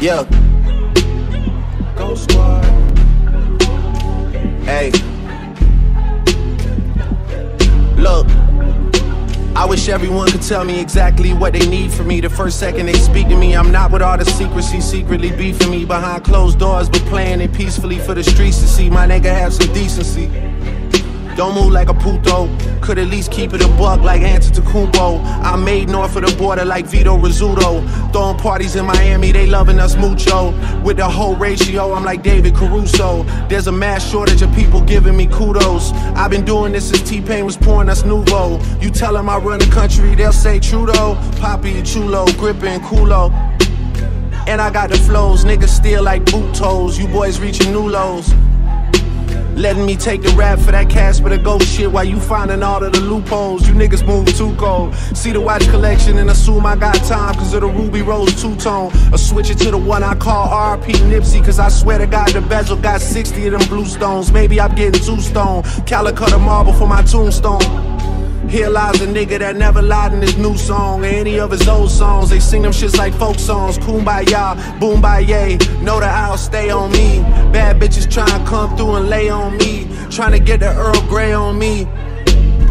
Yeah. Go squad. Hey. Look. I wish everyone could tell me exactly what they need from me. The first second they speak to me, I'm not with all the secrecy, secretly beefing me behind closed doors, but playing it peacefully for the streets to see. My nigga have some decency. Don't move like a puto. Could at least keep it a buck like Antetokounmpo. I made north of the border like Vito Rizzuto. Throwing parties in Miami, they loving us mucho. With the whole ratio, I'm like David Caruso. There's a mass shortage of people giving me kudos. I've been doing this since T-Pain was pouring us Nuvo. You tell them I run the country, they'll say Trudeau. Poppy Chulo, gripping Kulo. And I got the flows, niggas still like boot toes. You boys reaching new lows. Letting me take the rap for that cash for the ghost shit while you finding all of the loopholes. You niggas move too cold. See the watch collection and assume I got time cause of the Ruby Rose two tone. Or switch it to the one I call RP Nipsey cause I swear to God the bezel got 60 of them blue stones. Maybe I'm getting two stone. Calacatta a marble for my tombstone. Here lies a nigga that never lied in his new song or any of his old songs. They sing them shits like folk songs. Kumbaya, boom by yay. Know that I'll stay on me. Bad bitches trying to come through and lay on me. Trying to get the Earl Grey on me.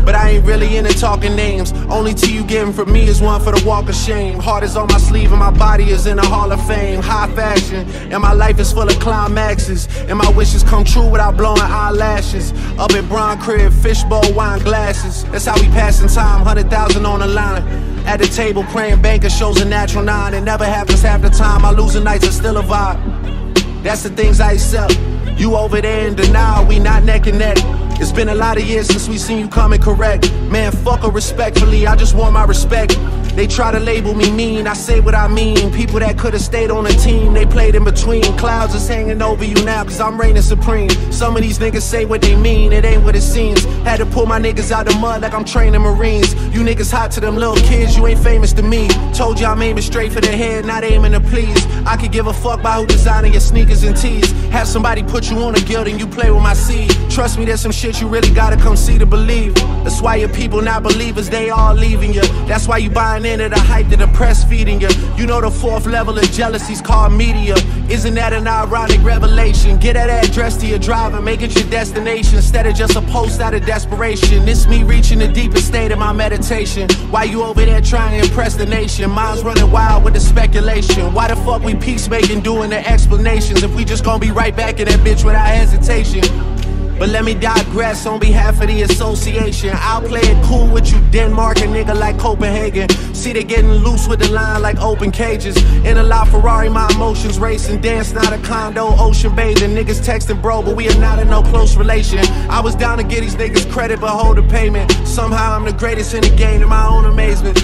But I ain't really into talking names. Only tea you getting from me is one for the walk of shame. Heart is on my sleeve and my body is in the Hall of Fame. High fashion, and my life is full of climaxes. And my wishes come true without blowing eyelashes. Up in Bron Crib, fishbowl, wine glasses. That's how we passing time, 100,000 on the line. At the table playing banker shows a natural nine. It never happens half the time. My losing nights are still a vibe. That's the things I accept. You over there in denial, we not neck and neck. It's been a lot of years since we seen you coming correct. Man, fuck her respectfully, I just want my respect. They try to label me mean, I say what I mean. People that could've stayed on the team, they played in between. Clouds is hanging over you now, cause I'm reigning supreme. Some of these niggas say what they mean, it ain't what it seems. Had to pull my niggas out the mud like I'm training Marines. You niggas hot to them little kids, you ain't famous to me. Told you I'm aiming straight for the head, not aiming to please. I could give a fuck about who designing your sneakers and tees. Have somebody put you on a guild and you play with my seed. Trust me, there's some shit you really gotta come see to believe. That's why your people not believers, they all leaving you. That's why you buying into the hype that the press feeding you. You know the fourth level of jealousy's called media. Isn't that an ironic revelation? Get that address to your driver, make it your destination instead of just a post out of desperation. It's me reaching the deepest state of my meditation. Why you over there trying to impress the nation? Mine's running wild with the speculation. Why the fuck we peacemaking doing the explanations if we just gonna be right back in that bitch without hesitation? But let me digress on behalf of the association. I'll play it cool with you, Denmark, a nigga like Copenhagen. See, they getting loose with the line like open cages. In a LaFerrari, my emotions racing. Dance, not a condo, ocean bathing. Niggas texting, bro, but we are not in no close relation. I was down to get these niggas credit, but hold the payment. Somehow I'm the greatest in the game, to my own amazement.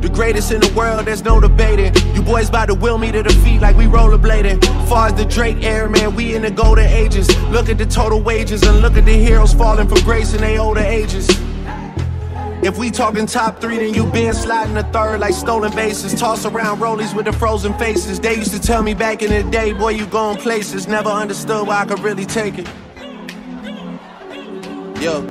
The greatest in the world, there's no debating. You boys about to will me to defeat like we rollerblading. Far as the Drake era, man, we in the golden ages. Look at the total wages and look at the heroes falling from grace in their older ages. If we talking top three, then you been sliding the third like stolen bases. Toss around rollies with the frozen faces. They used to tell me back in the day, boy, you going places. Never understood why I could really take it. Yo.